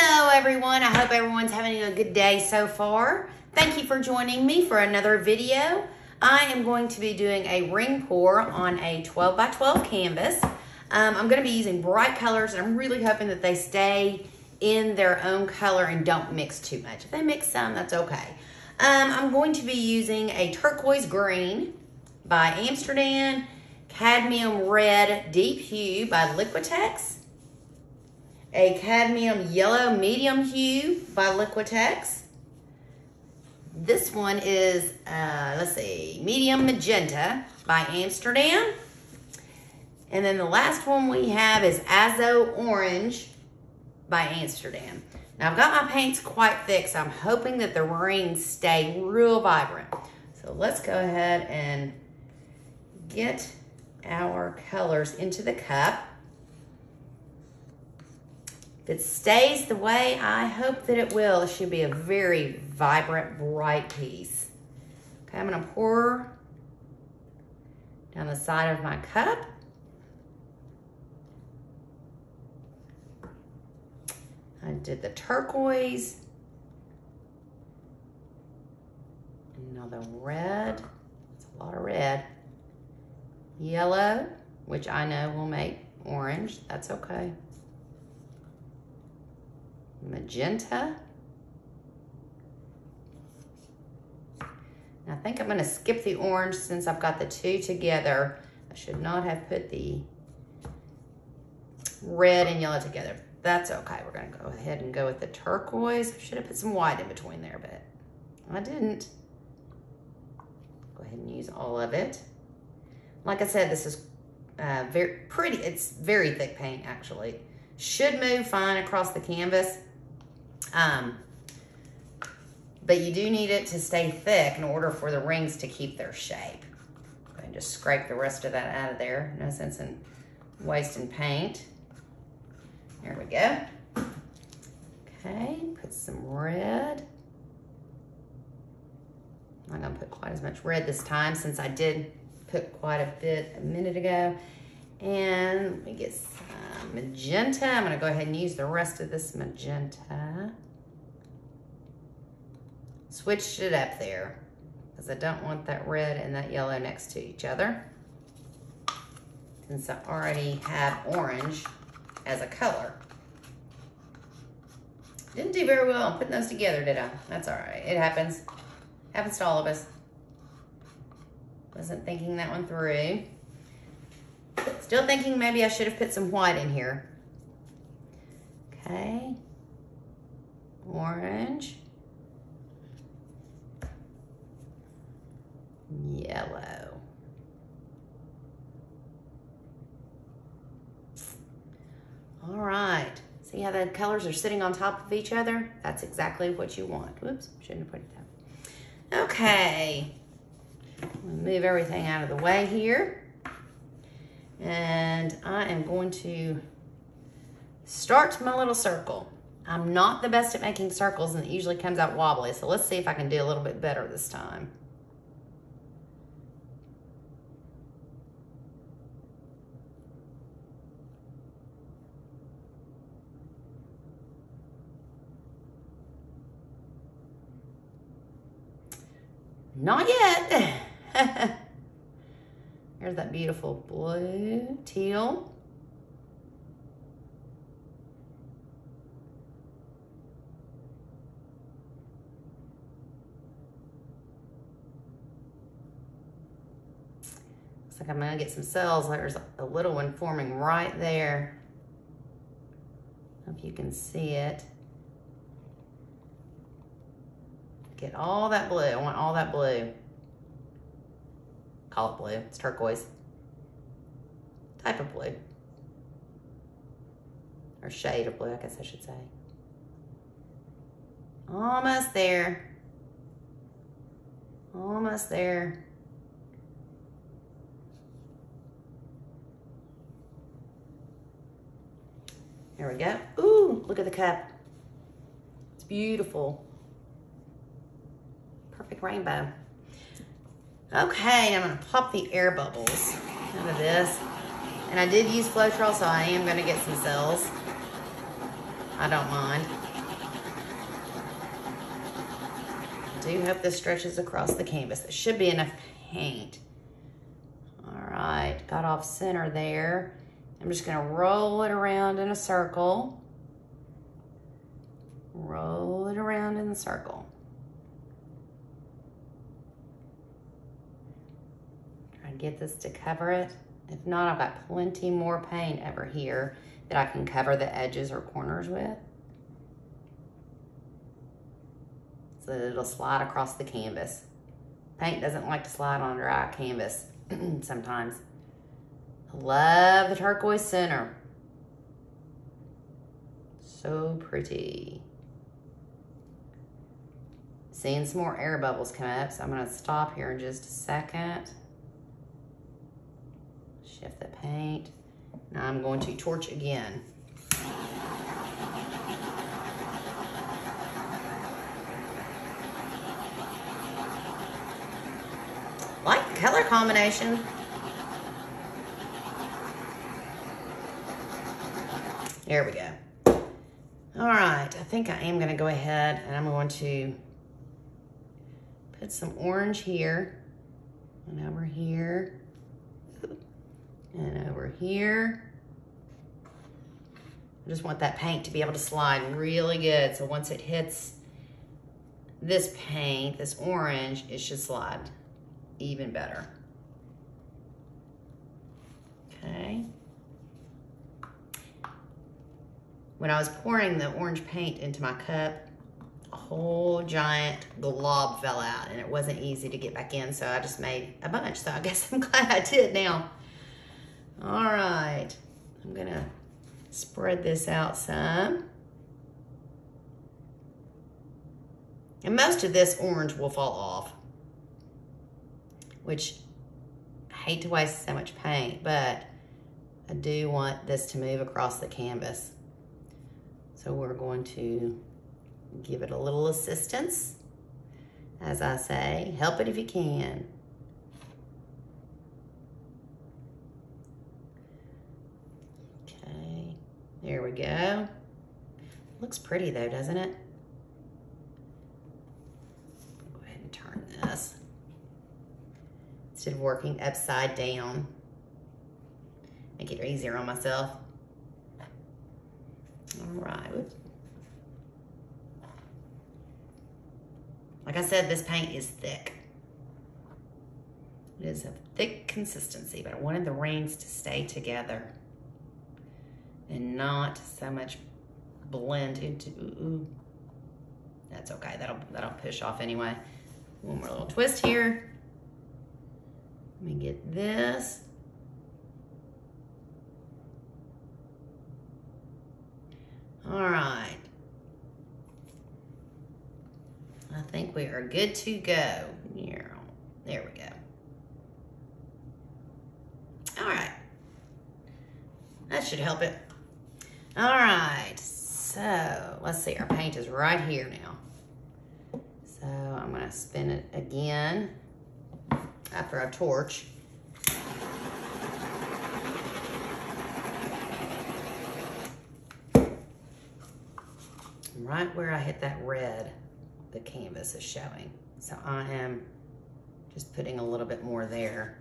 Hello, everyone. I hope everyone's having a good day so far. Thank you for joining me for another video. I am going to be doing a ring pour on a 12 by 12 canvas. Um, I'm going to be using bright colors, and I'm really hoping that they stay in their own color and don't mix too much. If they mix some, that's okay. Um, I'm going to be using a turquoise green by Amsterdam, cadmium red deep hue by Liquitex, a cadmium yellow medium hue by Liquitex. This one is, uh, let's see, medium magenta by Amsterdam. And then the last one we have is Azo Orange by Amsterdam. Now I've got my paints quite thick, so I'm hoping that the rings stay real vibrant. So let's go ahead and get our colors into the cup. If it stays the way I hope that it will, it should be a very vibrant, bright piece. Okay, I'm gonna pour down the side of my cup. I did the turquoise. The red, it's a lot of red. Yellow, which I know will make orange, that's okay. Magenta. I think I'm gonna skip the orange since I've got the two together. I should not have put the red and yellow together. That's okay. We're gonna go ahead and go with the turquoise. I should have put some white in between there, but I didn't. Go ahead and use all of it. Like I said, this is uh, very pretty. It's very thick paint, actually. Should move fine across the canvas. Um, but you do need it to stay thick in order for the rings to keep their shape. And just scrape the rest of that out of there. No sense in wasting paint. There we go. Okay, put some red. I'm not gonna put quite as much red this time since I did put quite a bit a minute ago. And let me get some magenta. I'm gonna go ahead and use the rest of this magenta. Switched it up there because I don't want that red and that yellow next to each other. Since I already have orange as a color. Didn't do very well putting those together, did I? That's all right. It happens. Happens to all of us. Wasn't thinking that one through. Still thinking maybe I should have put some white in here. Okay. Orange. Yellow. All right. See how the colors are sitting on top of each other? That's exactly what you want. Whoops, shouldn't have put it down. Okay. Move everything out of the way here. And I am going to start my little circle. I'm not the best at making circles and it usually comes out wobbly. So let's see if I can do a little bit better this time. Not yet. There's that beautiful blue, teal. Looks like I'm gonna get some cells. There's a little one forming right there. Hope you can see it. Get all that blue. I want all that blue. Blue. It's turquoise. Type of blue. Or shade of blue, I guess I should say. Almost there. Almost there. There we go. Ooh, look at the cup. It's beautiful perfect rainbow. Okay, I'm gonna pop the air bubbles out of this. And I did use Floetrol, so I am gonna get some cells. I don't mind. I do hope this stretches across the canvas. It should be enough paint. All right, got off center there. I'm just gonna roll it around in a circle. Roll it around in the circle. Get this to cover it. If not, I've got plenty more paint over here that I can cover the edges or corners with. So that it'll slide across the canvas. Paint doesn't like to slide on dry canvas sometimes. Love the turquoise center. So pretty. Seeing some more air bubbles come up, so I'm gonna stop here in just a second. Shift the paint. Now I'm going to torch again. Like the color combination. There we go. All right, I think I am gonna go ahead and I'm going to put some orange here and over here and over here. I just want that paint to be able to slide really good. So once it hits this paint, this orange, it should slide even better. Okay. When I was pouring the orange paint into my cup, a whole giant glob fell out and it wasn't easy to get back in, so I just made a bunch. So I guess I'm glad I did now. All right, I'm gonna spread this out some. And most of this orange will fall off, which I hate to waste so much paint, but I do want this to move across the canvas. So we're going to give it a little assistance. As I say, help it if you can. Okay, there we go. Looks pretty though, doesn't it? Go ahead and turn this. Instead of working upside down. Make it easier on myself. All right. Like I said, this paint is thick. It is a thick consistency, but I wanted the rings to stay together and not so much blend into, ooh, that's okay. That'll, that'll push off anyway. One more little twist here. Let me get this. All right. I think we are good to go. Yeah, There we go. All right. That should help it. All right. So let's see. Our paint is right here now. So I'm to spin it again after I torch. right where I hit that red, the canvas is showing. So I am just putting a little bit more there.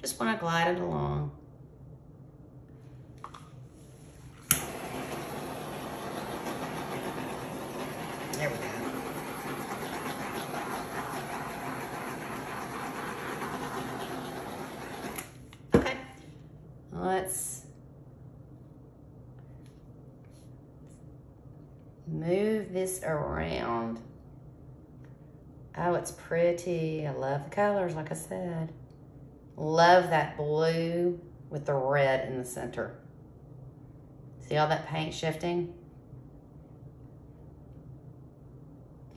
Just want to glide it along. There we go. Okay, let's move this around. Oh, it's pretty. I love the colors, like I said. Love that blue with the red in the center. See all that paint shifting?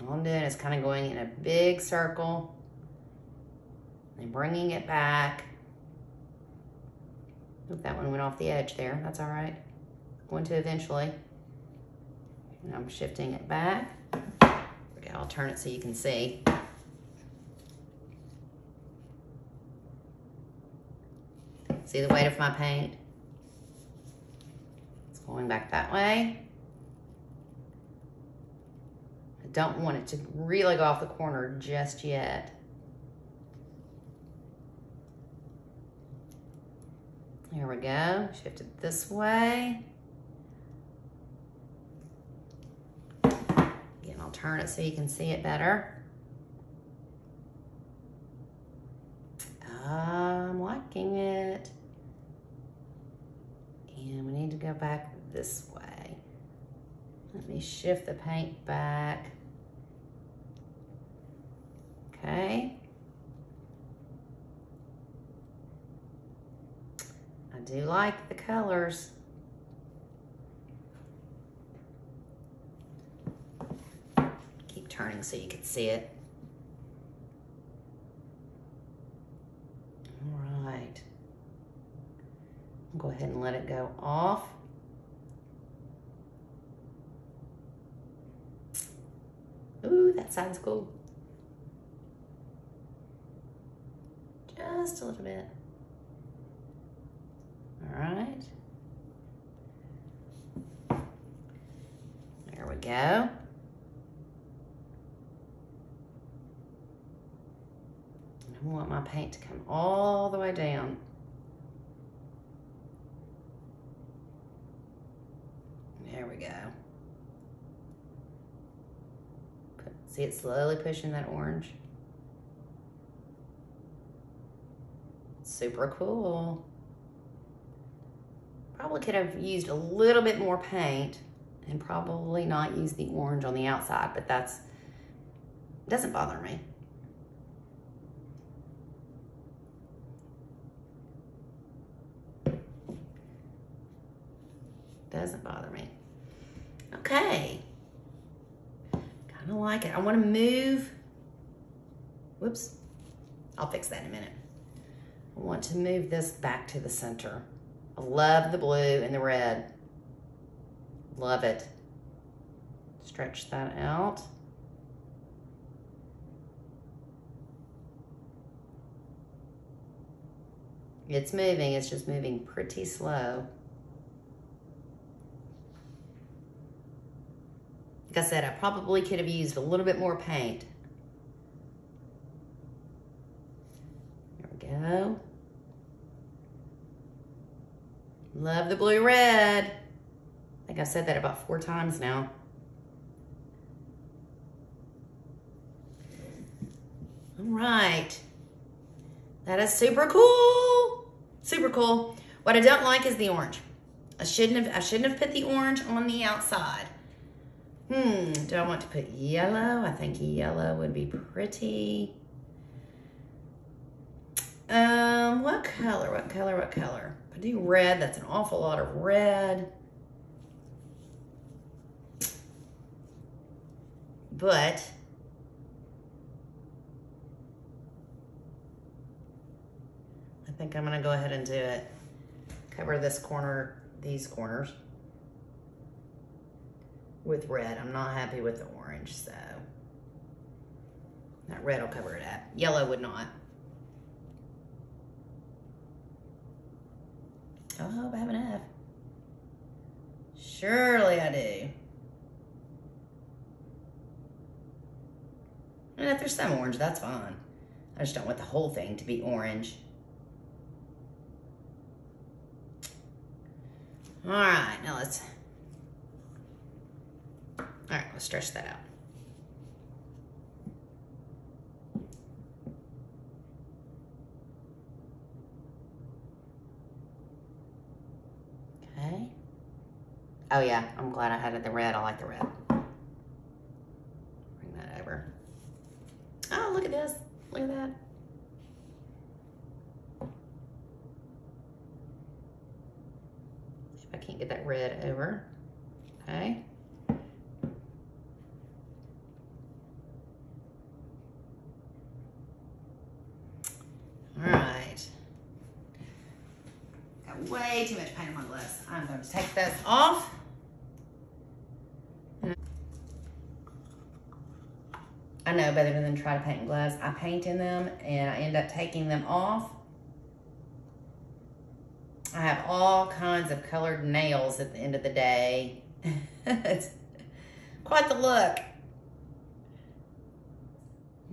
All I'm doing is kind of going in a big circle and bringing it back. Oop, that one went off the edge there. That's all right. Going to eventually. And I'm shifting it back. Okay, I'll turn it so you can see. See the weight of my paint? It's going back that way. I don't want it to really go off the corner just yet. There we go. Shift it this way. Again, I'll turn it so you can see it better. I'm liking it. And we need to go back this way. Let me shift the paint back. Okay. I do like the colors. Keep turning so you can see it. All right. I'll go ahead and let it go off. Ooh, that sounds cool. Just a little bit. All right. There we go. I want my paint to come all the way down. There we go. See it slowly pushing that orange. Super cool. Probably could have used a little bit more paint and probably not use the orange on the outside, but that's, doesn't bother me. Doesn't bother me. Okay. Kind of like it. I want to move. Whoops. I'll fix that in a minute. I want to move this back to the center. I love the blue and the red. Love it. Stretch that out. It's moving, it's just moving pretty slow. I said, I probably could have used a little bit more paint. There we go. Love the blue red. I think I've said that about four times now. All right. That is super cool. Super cool. What I don't like is the orange. I shouldn't have I shouldn't have put the orange on the outside. Hmm, do I want to put yellow? I think yellow would be pretty. Um, what color, what color, what color? I do red, that's an awful lot of red. But I think I'm gonna go ahead and do it. Cover this corner, these corners with red. I'm not happy with the orange, so that red will cover it up. Yellow would not. I hope I have enough. Surely I do. And if there's some orange, that's fine. I just don't want the whole thing to be orange. All right, now let's let's stretch that out. Okay. Oh yeah, I'm glad I had it the red. I like the red. Bring that over. Oh, look at this. Look at that. If I can't get that red over. Okay. way too much paint on my gloves. I'm going to take this off. I know better than try to paint in gloves. I paint in them and I end up taking them off. I have all kinds of colored nails at the end of the day. it's quite the look.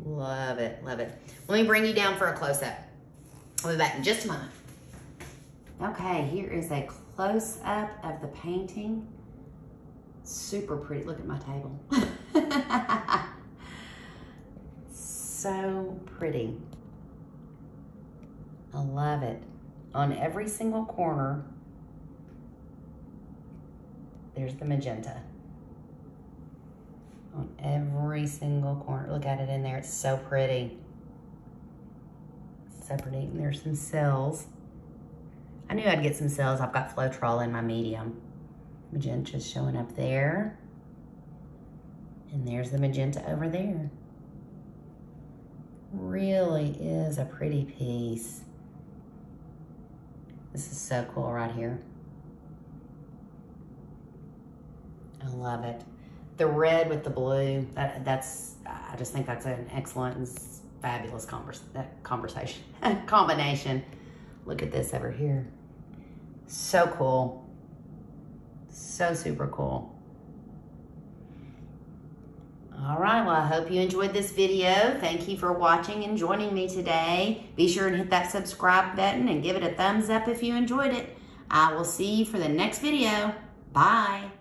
Love it, love it. Let me bring you down for a close-up. I'll be back in just a moment. Okay, here is a close-up of the painting. Super pretty. Look at my table. so pretty. I love it. On every single corner, there's the magenta. On every single corner. Look at it in there. It's so pretty. So pretty. And there's some cells. Knew I'd get some cells. I've got Floetrol in my medium. Magenta's showing up there. And there's the magenta over there. Really is a pretty piece. This is so cool right here. I love it. The red with the blue, that, that's, I just think that's an excellent and fabulous converse, that conversation, combination. Look at this over here. So cool. So super cool. All right, well, I hope you enjoyed this video. Thank you for watching and joining me today. Be sure and hit that subscribe button and give it a thumbs up if you enjoyed it. I will see you for the next video. Bye.